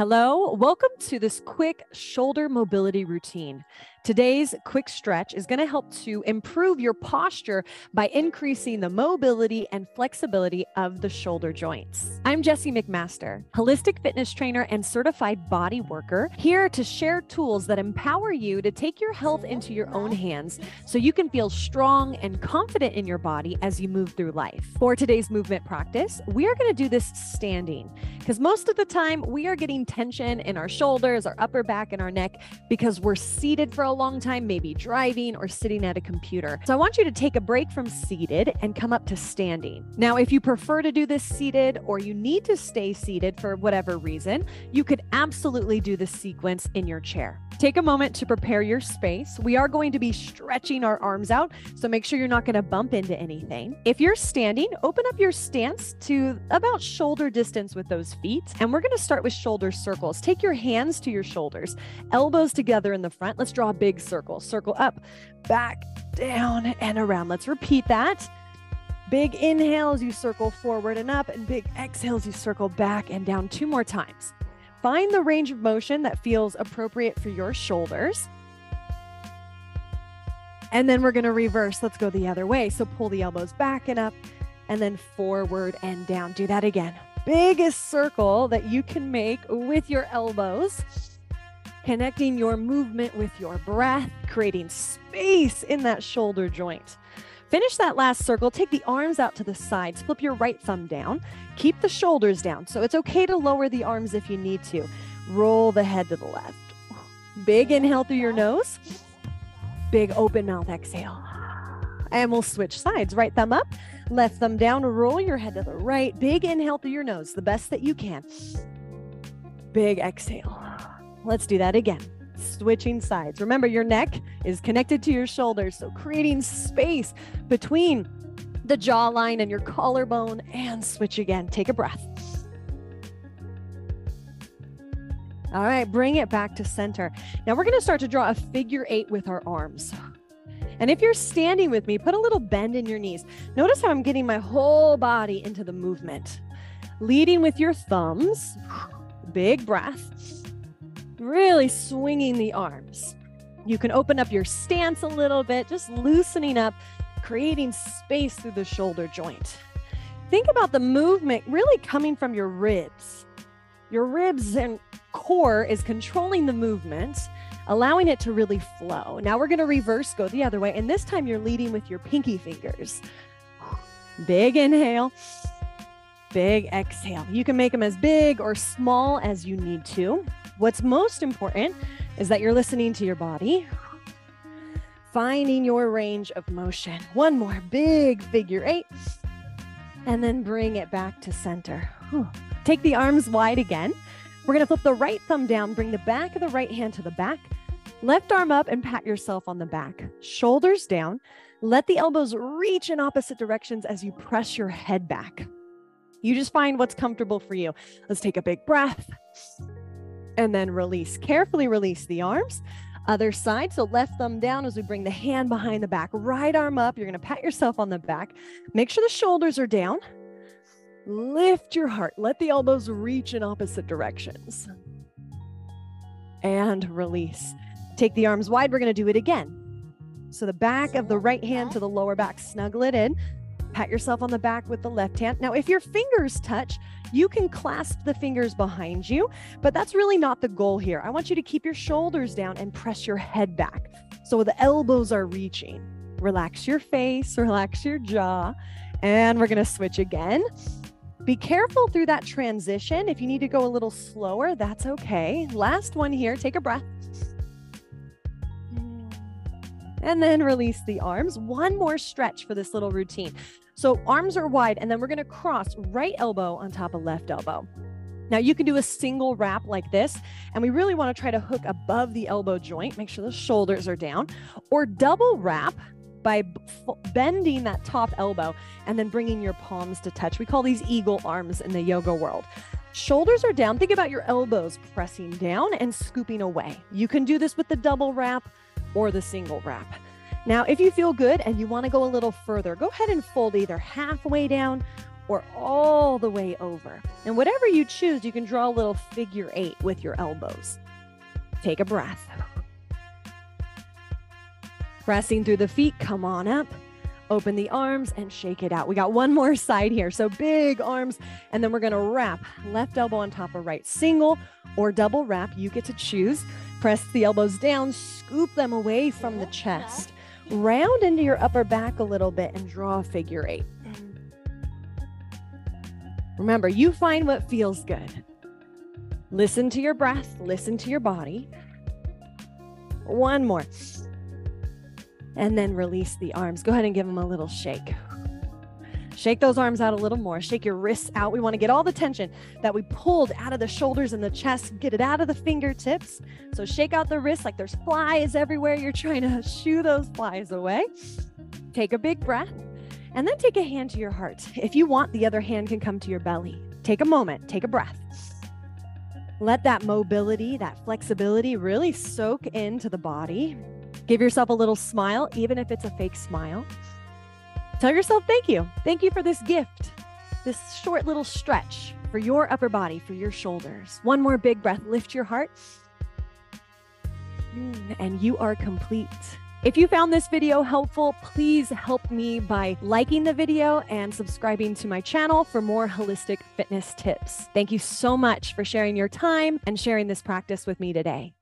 Hello, welcome to this quick shoulder mobility routine. Today's quick stretch is going to help to improve your posture by increasing the mobility and flexibility of the shoulder joints. I'm Jessi McMaster, holistic fitness trainer and certified body worker, here to share tools that empower you to take your health into your own hands so you can feel strong and confident in your body as you move through life. For today's movement practice, we are going to do this standing because most of the time we are getting tension in our shoulders, our upper back, and our neck because we're seated for a long time, maybe driving or sitting at a computer. So I want you to take a break from seated and come up to standing. Now, if you prefer to do this seated or you need to stay seated for whatever reason, you could absolutely do the sequence in your chair. Take a moment to prepare your space. We are going to be stretching our arms out, so make sure you're not going to bump into anything. If you're standing, open up your stance to about shoulder distance with those feet. And we're going to start with shoulder circles. Take your hands to your shoulders, elbows together in the front. Let's draw a big circle. Circle up, back, down, and around. Let's repeat that. Big inhales, you circle forward and up, and big exhales, you circle back and down two more times. Find the range of motion that feels appropriate for your shoulders. And then we're going to reverse. Let's go the other way. So pull the elbows back and up, and then forward and down. Do that again. Biggest circle that you can make with your elbows, connecting your movement with your breath, creating space in that shoulder joint. Finish that last circle. Take the arms out to the sides. Flip your right thumb down. Keep the shoulders down. So it's okay to lower the arms if you need to. Roll the head to the left. Big inhale through your nose. Big open mouth exhale. And we'll switch sides. Right thumb up, left thumb down. Roll your head to the right. Big inhale through your nose, the best that you can. Big exhale. Let's do that again switching sides. Remember, your neck is connected to your shoulders, so creating space between the jawline and your collarbone, and switch again. Take a breath. All right, bring it back to center. Now we're going to start to draw a figure eight with our arms. And if you're standing with me, put a little bend in your knees. Notice how I'm getting my whole body into the movement. Leading with your thumbs, big breath really swinging the arms. You can open up your stance a little bit, just loosening up, creating space through the shoulder joint. Think about the movement really coming from your ribs. Your ribs and core is controlling the movement, allowing it to really flow. Now we're going to reverse, go the other way. And this time you're leading with your pinky fingers. Big inhale, big exhale. You can make them as big or small as you need to. What's most important is that you're listening to your body, finding your range of motion. One more big figure eight, and then bring it back to center. Take the arms wide again. We're going to flip the right thumb down, bring the back of the right hand to the back, left arm up, and pat yourself on the back. Shoulders down. Let the elbows reach in opposite directions as you press your head back. You just find what's comfortable for you. Let's take a big breath and then release. Carefully release the arms. Other side. So left thumb down as we bring the hand behind the back, right arm up. You're going to pat yourself on the back. Make sure the shoulders are down. Lift your heart. Let the elbows reach in opposite directions. And release. Take the arms wide. We're going to do it again. So the back of the right hand to the lower back, snuggle it in. Pat yourself on the back with the left hand. Now, if your fingers touch, you can clasp the fingers behind you, but that's really not the goal here. I want you to keep your shoulders down and press your head back. So the elbows are reaching. Relax your face, relax your jaw, and we're going to switch again. Be careful through that transition. If you need to go a little slower, that's okay. Last one here. Take a breath. And then release the arms. One more stretch for this little routine. So arms are wide, and then we're going to cross right elbow on top of left elbow. Now you can do a single wrap like this, and we really want to try to hook above the elbow joint, make sure the shoulders are down, or double wrap by bending that top elbow and then bringing your palms to touch. We call these eagle arms in the yoga world. Shoulders are down. Think about your elbows pressing down and scooping away. You can do this with the double wrap or the single wrap. Now, if you feel good and you want to go a little further, go ahead and fold either halfway down or all the way over. And whatever you choose, you can draw a little figure eight with your elbows. Take a breath. Pressing through the feet, come on up. Open the arms and shake it out. We got one more side here. So big arms. And then we're going to wrap left elbow on top of right. Single or double wrap. You get to choose. Press the elbows down, scoop them away from the chest. Round into your upper back a little bit and draw a figure eight. Remember, you find what feels good. Listen to your breath, listen to your body. One more and then release the arms. Go ahead and give them a little shake. Shake those arms out a little more. Shake your wrists out. We want to get all the tension that we pulled out of the shoulders and the chest, get it out of the fingertips. So shake out the wrists like there's flies everywhere. You're trying to shoo those flies away. Take a big breath and then take a hand to your heart. If you want, the other hand can come to your belly. Take a moment, take a breath. Let that mobility, that flexibility really soak into the body. Give yourself a little smile, even if it's a fake smile. Tell yourself thank you. Thank you for this gift, this short little stretch for your upper body, for your shoulders. One more big breath. Lift your heart. And you are complete. If you found this video helpful, please help me by liking the video and subscribing to my channel for more holistic fitness tips. Thank you so much for sharing your time and sharing this practice with me today.